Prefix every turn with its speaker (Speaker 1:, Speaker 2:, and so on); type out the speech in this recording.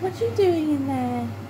Speaker 1: What you doing in there?